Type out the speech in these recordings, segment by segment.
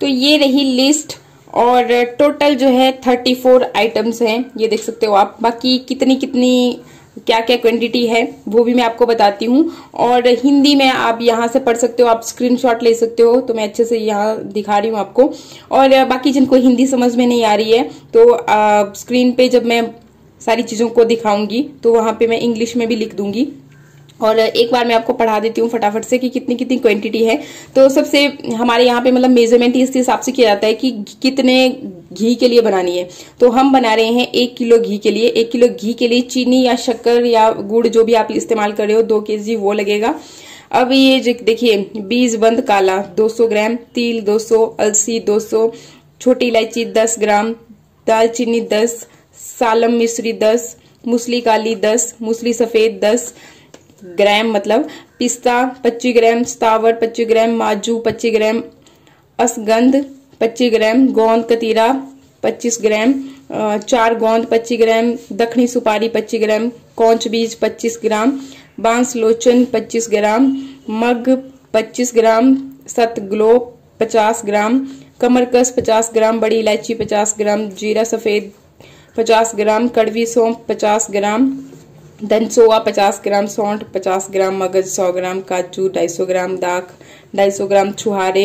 तो ये रही लिस्ट और टोटल जो है थर्टी फोर आइटम्स हैं। ये देख सकते हो आप। बाकी कितनी कितनी क्या क्या क्वांटिटी है वो भी मैं आपको बताती हूँ। और हिंदी में आप यहाँ से पढ़ सकते हो आप स्क्रीनशॉट ले सकते हो तो मैं अच्छे से यहाँ दिखा रही हूँ आपको। और बाकी जिनको हिंदी समझ में नहीं आ रही है तो आ, स्क्रीन पे जब मैं सारी चीज़ों को दिखाऊँगी तो वहाँ पे मैं इंग्लिश में भी लिख दूँगी। और एक बार मैं आपको पढ़ा देती हूँ फटाफट से कि कितनी कितनी क्वांटिटी है। तो सबसे हमारे यहाँ पे मतलब मेज़रमेंट इस हिसाब से किया जाता है कि कितने घी के लिए बनानी है। तो हम बना रहे हैं एक किलो घी के लिए। एक किलो घी के लिए चीनी या शक्कर या गुड़ जो भी आप इस्तेमाल कर रहे हो, दो के वो लगेगा। अब ये देखिए बीज बंद काला 200 ग्राम, तिल 200 अलसी 200 छोटी इलायची 10 ग्राम, दालचीनी 10 सालम मिश्री 10 मूसली काली 10 मूसली सफ़ेद 10 ग्राम मतलब पिस्ता 25 ग्राम स्तावर 25 ग्राम माजू 25 ग्राम असगंध 25 ग्राम गोंद कतीरा 25 ग्राम चार गोंद 25 ग्राम दखनी सुपारी 25 ग्राम कौच बीज 25 ग्राम बाँस लोचन 25 ग्राम मग 25 ग्राम सत ग्लो 50 ग्राम कमरकस 50 ग्राम बड़ी इलायची 50 ग्राम जीरा सफ़ेद 50 ग्राम कड़वी सौंप 50 ग्राम धनसोआ 50 ग्राम सौंठ 50 ग्राम मगज सौ ग्राम काजू ढाई सौ ग्राम दाख ढाई सौ ग्राम छुहारे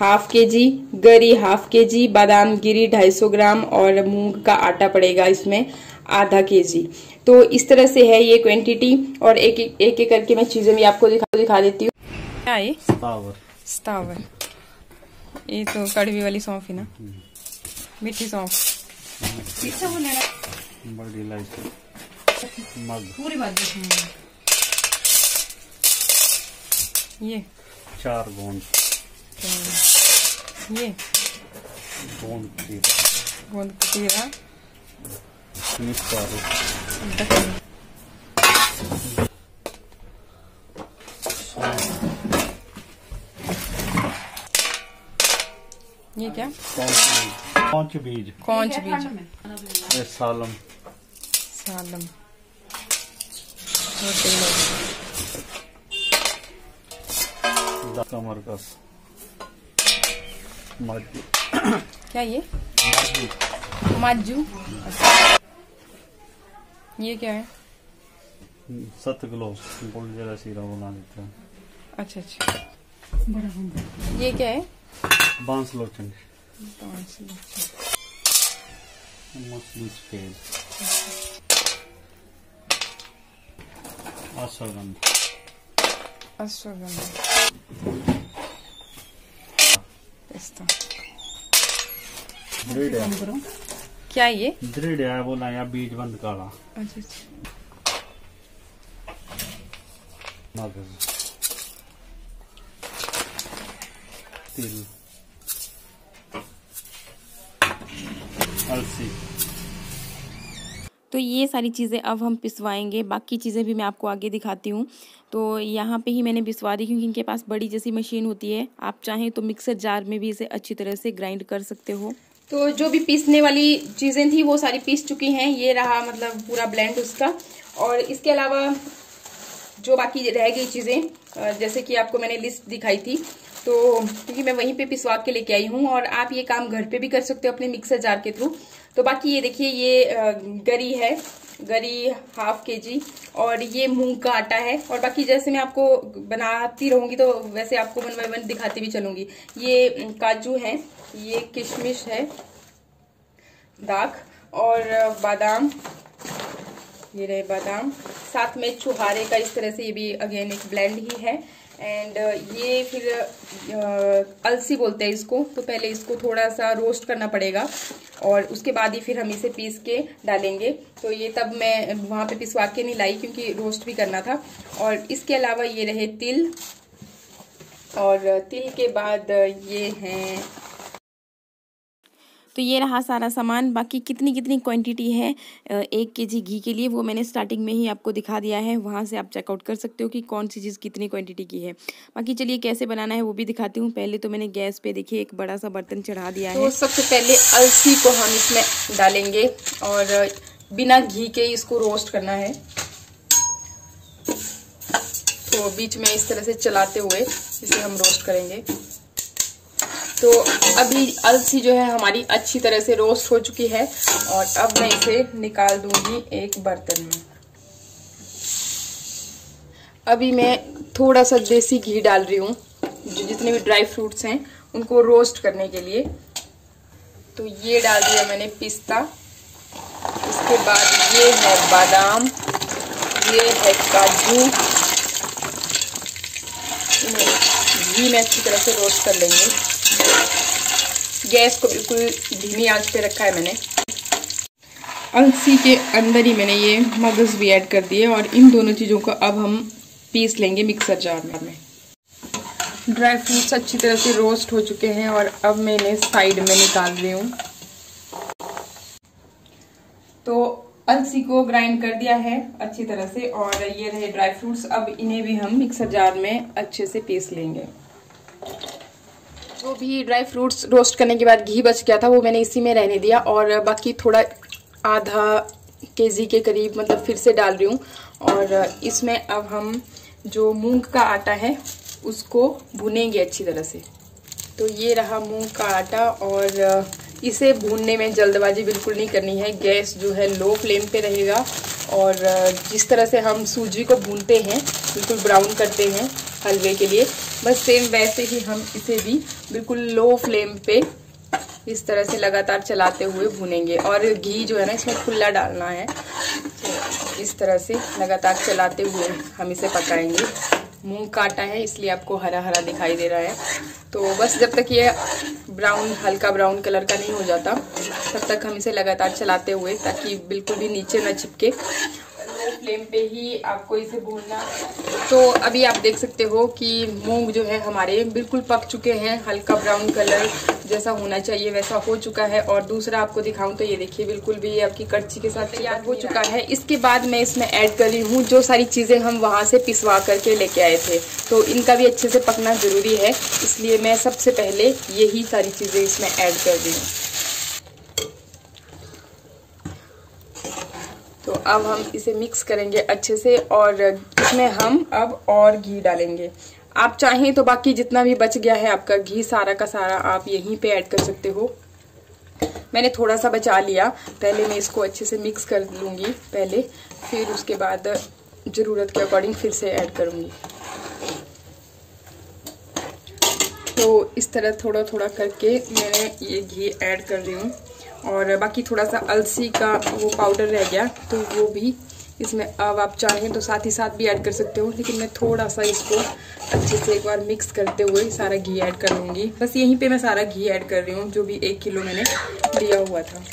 हाफ़ के जी गरी हाफ़ के जी बादाम गिरी ढाई सौ ग्राम और मूंग का आटा पड़ेगा इसमें आधा के जी तो इस तरह से है ये क्वांटिटी और एक एक, एक, एक करके मैं चीज़ें भी आपको दिखा दिखा देती हूँ। क्या ये? स्तावर। ये तो कड़वी वाली सौंफ है ना? मीठी सौंफ। बड़ी इलायची। मग। पूरी बात ये। चार गोंद ये। गोंद गोंद कतीरा ये क्या? कौच बीज? कौच बीज? सालम। सालम। क्या ये? माजू ये क्या है? सत किलो। गुड़ जरा सीरा बना देते हैं। अच्छा अच्छा। बड़ा ये क्या है? बाँस लोचन। बाँस लोचन। मछली सफ़ेद अश्वगंध अश्वगंध पिस्ता दृढ़ है क्या ये दृढ़ है बोला या बीज बंद काला अच्छा अच्छा तिल अलसी तो ये सारी चीज़ें अब हम पिसवाएँगे। बाकी चीज़ें भी मैं आपको आगे दिखाती हूँ। तो यहाँ पे ही मैंने पिसवा दी क्योंकि इनके पास बड़ी जैसी मशीन होती है। आप चाहें तो मिक्सर जार में भी इसे अच्छी तरह से ग्राइंड कर सकते हो। तो जो भी पीसने वाली चीज़ें थी वो सारी पीस चुकी हैं। ये रहा मतलब पूरा ब्लेंड उसका। और इसके अलावा जो बाकी रह गई चीज़ें जैसे कि आपको मैंने लिस्ट दिखाई थी। तो क्योंकि मैं वहीं पे पिसवा के लेके आई हूँ और आप ये काम घर पे भी कर सकते हो अपने मिक्सर जार के थ्रू। तो बाकी ये देखिए, ये गरी है, गरी हाफ़ के जी और ये मूंग का आटा है। और बाकी जैसे मैं आपको बनाती रहूँगी तो वैसे आपको वन बाय वन दिखाती भी चलूँगी। ये काजू है, ये किशमिश है दाख और बादाम, ये रहे बादाम। साथ में छुहारे का इस तरह से ये भी, अगेन एक ब्लेंड ही है। एंड uh, ये फिर uh, अलसी बोलते हैं इसको। तो पहले इसको थोड़ा सा रोस्ट करना पड़ेगा। और उसके बाद ही फिर हम इसे पीस के डालेंगे। तो ये तब मैं वहाँ पे पिसवा के नहीं लाई क्योंकि रोस्ट भी करना था। और इसके अलावा ये रहे तिल। और तिल के बाद ये हैं तो ये रहा सारा सामान। बाकी कितनी कितनी क्वांटिटी है एक के जी घी के लिए वो मैंने स्टार्टिंग में ही आपको दिखा दिया है। वहाँ से आप चेकआउट कर सकते हो कि कौन सी चीज़ कितनी क्वांटिटी की है। बाकी चलिए कैसे बनाना है वो भी दिखाती हूँ। पहले तो मैंने गैस पे देखिए एक बड़ा सा बर्तन चढ़ा दिया तो है। सबसे पहले अलसी को हम इसमें डालेंगे और बिना घी के इसको रोस्ट करना है। तो बीच में इस तरह से चलाते हुए इसे हम रोस्ट करेंगे। तो अभी अलसी जो है हमारी अच्छी तरह से रोस्ट हो चुकी है और अब मैं इसे निकाल दूँगी एक बर्तन में। अभी मैं थोड़ा सा देसी घी डाल रही हूँ, जो जितने भी ड्राई फ्रूट्स हैं, उनको रोस्ट करने के लिए। तो ये डाल दिया मैंने पिस्ता। इसके बाद ये है बादाम, ये है काजू। घी में अच्छी तरह से रोस्ट कर लेंगे। गैस को बिल्कुल धीमी आँच पे रखा है मैंने। अलसी के अंदर ही मैंने ये मगज भी ऐड कर दिए और इन दोनों चीज़ों को अब हम पीस लेंगे मिक्सर जार में। ड्राई फ्रूट्स अच्छी तरह से रोस्ट हो चुके हैं और अब मैं इन्हें साइड में निकाल रही हूँ। तो अलसी को ग्राइंड कर दिया है अच्छी तरह से और ये रहे ड्राई फ्रूट्स, अब इन्हें भी हम मिक्सर जार में अच्छे से पीस लेंगे। जो भी ड्राई फ्रूट्स रोस्ट करने के बाद घी बच गया था, वो मैंने इसी में रहने दिया और बाकी थोड़ा आधा केजी के करीब मतलब फिर से डाल रही हूँ। और इसमें अब हम जो मूंग का आटा है, उसको भुनेंगे अच्छी तरह से। तो ये रहा मूंग का आटा और इसे भूनने में जल्दबाजी बिल्कुल नहीं करनी है। गैस जो है लो फ्लेम पे रहेगा और जिस तरह से हम सूजी को भूनते हैं, बिल्कुल ब्राउन करते हैं हलवे के लिए बस सेम वैसे ही हम इसे भी बिल्कुल लो फ्लेम पे इस तरह से लगातार चलाते हुए भूनेंगे। और घी जो है ना, इसमें खुला डालना है। तो इस तरह से लगातार चलाते हुए हम इसे पकाएँगे। मूंग काटा है, इसलिए आपको हरा हरा दिखाई दे रहा है। तो बस जब तक ये ब्राउन हल्का ब्राउन कलर का नहीं हो जाता, तब तक हम इसे लगातार चलाते हुए, ताकि बिल्कुल भी नीचे न चिपके। फ्लेम पे ही आपको इसे भूनना तो अभी आप देख सकते हो कि मूंग जो है हमारे बिल्कुल पक चुके हैं, हल्का ब्राउन कलर जैसा होना चाहिए, वैसा हो चुका है। और दूसरा आपको दिखाऊँ तो ये देखिए, बिल्कुल भी आपकी कड़ची के साथ तैयार हो चुका है। इसके बाद मैं इसमें ऐड कर रही हूँ जो सारी चीज़ें हम वहाँ से पिसवा करके लेके आए थे। तो इनका भी अच्छे से पकना ज़रूरी है, इसलिए मैं सबसे पहले यही सारी चीज़ें इसमें ऐड कर रही हूँ। तो अब हम इसे मिक्स करेंगे अच्छे से और इसमें हम अब और घी डालेंगे। आप चाहें तो बाकी जितना भी बच गया है आपका घी सारा का सारा आप यहीं पे ऐड कर सकते हो। मैंने थोड़ा सा बचा लिया। पहले मैं इसको अच्छे से मिक्स कर लूँगी पहले, फिर उसके बाद ज़रूरत के अकॉर्डिंग फिर से ऐड करूँगी। तो इस तरह थोड़ा थोड़ा करके मैंने ये घी ऐड कर रही हूँ। और बाकी थोड़ा सा अलसी का वो पाउडर रह गया तो वो भी इसमें अब आप चाहें तो साथ ही साथ भी ऐड कर सकते हो, लेकिन मैं थोड़ा सा इसको अच्छे से एक बार मिक्स करते हुए सारा घी ऐड कर लूँगी। बस यहीं पे मैं सारा घी ऐड कर रही हूँ, जो भी एक किलो मैंने लिया हुआ था।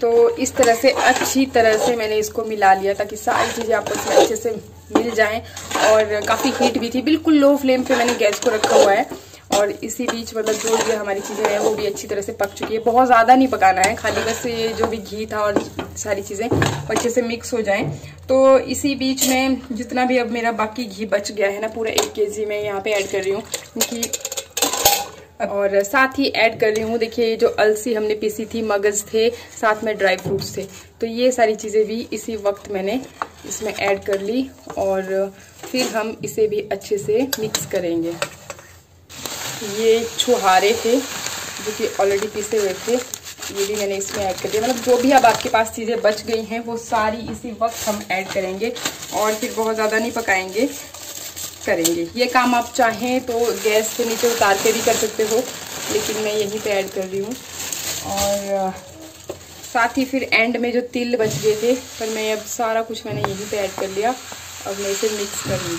तो इस तरह से अच्छी तरह से मैंने इसको मिला लिया, ताकि सारी चीज़ें आपस में अच्छे से मिल जाएँ। और काफ़ी हीट भी थी। बिल्कुल लो फ्लेम पे मैंने गैस को रखा हुआ है। और इसी बीच मतलब जो भी हमारी चीज़ें हैं, वो भी अच्छी तरह से पक चुकी है। बहुत ज़्यादा नहीं पकाना है। खाली बस ये जो भी घी था और सारी चीज़ें अच्छे से मिक्स हो जाएँ। तो इसी बीच में जितना भी अब मेरा बाकी घी बच गया है ना, पूरा एक के मैं यहाँ पर ऐड कर रही हूँ। क्योंकि और साथ ही ऐड कर रही हूँ, देखिए ये जो अलसी हमने पीसी थी, मगज थे, साथ में ड्राई फ्रूट्स थे। तो ये सारी चीज़ें भी इसी वक्त मैंने इसमें ऐड कर ली और फिर हम इसे भी अच्छे से मिक्स करेंगे। ये छुहारे थे, जो कि ऑलरेडी पीसे हुए थे, ये भी मैंने इसमें ऐड कर दिया। मतलब जो भी अब आपके पास चीज़ें बच गई हैं, वो सारी इसी वक्त हम ऐड करेंगे और फिर बहुत ज़्यादा नहीं पकाएँगे। करेंगे। ये काम आप चाहें तो गैस से नीचे उतार के भी कर सकते हो, लेकिन मैं यहीं पे ऐड कर रही हूँ। और, साथ ही फिर एंड में जो तिल बच गए थे, पर मैं अब सारा कुछ मैंने यहीं पे ऐड कर लिया। अब मैं इसे मिक्स कर रही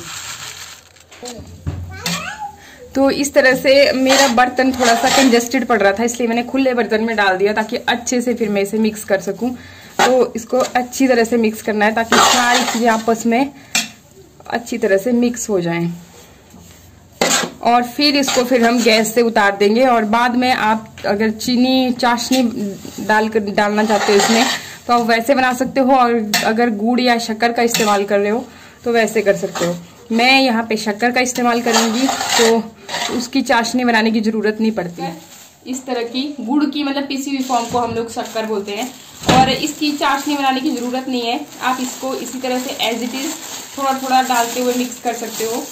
तो इस तरह से मेरा बर्तन थोड़ा सा कंजेस्टेड पड़ रहा था, इसलिए मैंने खुले बर्तन में डाल दिया ताकि अच्छे से फिर मैं इसे मिक्स कर सकूँ। तो इसको अच्छी तरह से मिक्स करना है ताकि सारी चीज़ें आपस में अच्छी तरह से मिक्स हो जाएँ। और फिर इसको फिर हम गैस से उतार देंगे और बाद में आप अगर चीनी, चाशनी डाल कर, डालना चाहते हो इसमें तो आप वैसे बना सकते हो और अगर गुड़ या शक्कर का इस्तेमाल कर रहे हो तो वैसे कर सकते हो। मैं यहाँ पे शक्कर का इस्तेमाल करूँगी तो उसकी चाशनी बनाने की ज़रूरत नहीं पड़ती। इस तरह की गुड़ की मतलब पीसी हुई फॉर्म को हम लोग शक्कर बोलते हैं। और इसकी चाशनी बनाने की ज़रूरत नहीं है। आप इसको इसी तरह से एज इट इज़ थोड़ा थोड़ा डालते हुए मिक्स कर सकते हो।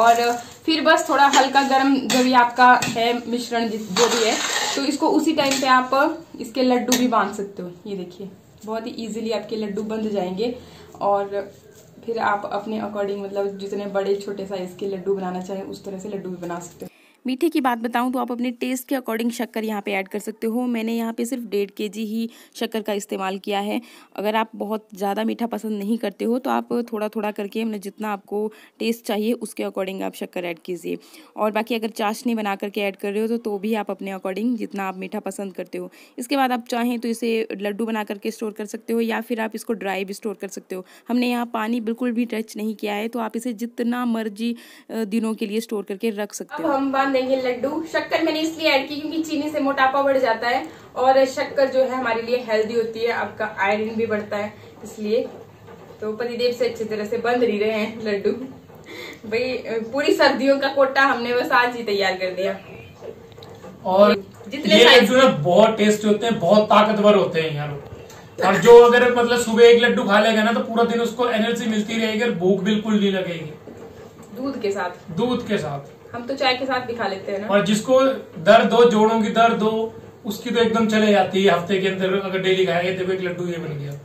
और फिर बस थोड़ा हल्का गर्म जो भी आपका है मिश्रण जो भी है तो इसको उसी टाइम पे आप इसके लड्डू भी बाँध सकते हो। ये देखिए, बहुत ही इजीली आपके लड्डू बंध जाएँगे। और फिर आप अपने अकॉर्डिंग मतलब जितने बड़े छोटे साइज़ के लड्डू बनाना चाहें, उस तरह से लड्डू भी बना सकते हो। मीठे की बात बताऊँ तो आप अपने टेस्ट के अकॉर्डिंग शक्कर यहाँ पे ऐड कर सकते हो। मैंने यहाँ पे सिर्फ़ डेढ़ के जी ही शक्कर का इस्तेमाल किया है। अगर आप बहुत ज़्यादा मीठा पसंद नहीं करते हो तो आप थोड़ा थोड़ा करके मतलब जितना आपको टेस्ट चाहिए उसके अकॉर्डिंग आप शक्कर ऐड कीजिए। और बाकी अगर चाशनी बना करके ऐड कर रहे हो तो, तो भी आप अपने अकॉर्डिंग जितना आप मीठा पसंद करते हो। इसके बाद आप चाहें तो इसे लड्डू बना करके स्टोर कर सकते हो या फिर आप इसको ड्राई भी स्टोर कर सकते हो। हमने यहाँ पानी बिल्कुल भी टच नहीं किया है तो आप इसे जितना मर्ज़ी दिनों के लिए स्टोर करके रख सकते हो। हम देंगे लड्डू। शक्कर मैंने इसलिए ऐड की क्योंकि चीनी से मोटापा बढ़ जाता है और शक्कर जो है हमारे लिए हेल्दी होती है आपका आयरन भी बढ़ता है इसलिए तो पतिदेव से अच्छी तरह से बंद नहीं रहे हैं लड्डू। भाई पूरी सर्दियों का कोटा हमने बस आज ही तैयार कर दिया। और जितने ये लड्डू है बहुत टेस्टी होते हैं बहुत ताकतवर होते हैं यार। और जो अगर मतलब सुबह एक लड्डू खा लेगा ना तो पूरा दिन उसको एनर्जी मिलती रहेगी और भूख बिल्कुल नहीं लगेगी। दूध के साथ। दूध के साथ। हम तो चाय के साथ भी खा लेते हैं ना। और जिसको दर्द हो जोड़ों की दर्द हो उसकी तो एकदम चले जाती है हफ़्ते के अंदर अगर डेली खाएँगे तो एक लड्डू ये बन गया।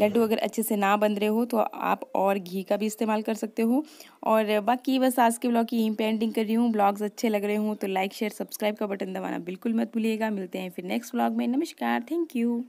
लड्डू अगर अच्छे से ना बन रहे हो तो आप और घी का भी इस्तेमाल कर सकते हो। और बाकी बस आज के ब्लॉग की यहीं पेंटिंग कर रही हूँ। ब्लॉग्स अच्छे लग रहे हो तो लाइक शेयर सब्सक्राइब का बटन दबाना बिल्कुल मत भूलिएगा। मिलते हैं फिर नेक्स्ट ब्लॉग में। नमस्कार। Thank you